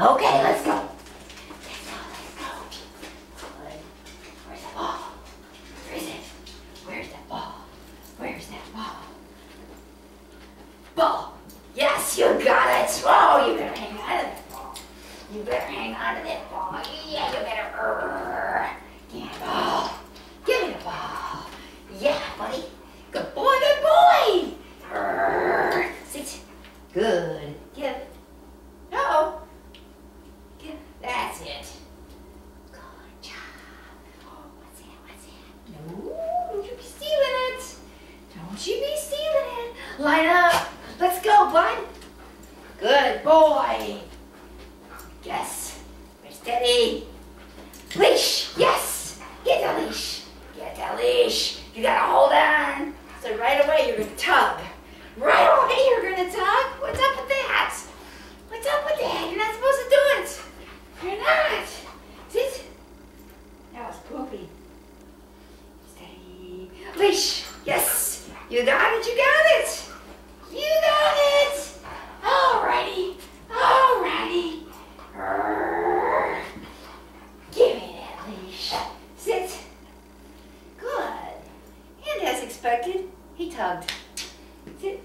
Okay, let's go. Let's go, let's go. Where's that ball? Where is it? Where's that ball? Where's that ball? Ball. Yes, you got it. Oh, you better hang on to that ball. You better hang on to that ball. Yeah, you better. Uh, give me the ball. Give me the ball. Yeah, buddy. Good boy, good boy. Sit. Good. Give. No. Give. That's it. Good job. Oh, what's that? What's that? No, don't you be stealing it. Be stealing. Line up. Let's go, bud. Good boy. Yes. We're steady. Leash. Yes. Get the leash. Get the leash. You gotta hold on. So right away you're gonna tug. Right away you're gonna tug. What's up with that? What's up with that? You're not supposed to do it. You're not. Sit. That was poopy. Steady. Leash. Yes. You got it. You got it. You got it. Alrighty. Alrighty. Give me that leash. Sit. Good. And as expected, he tugged. Sit.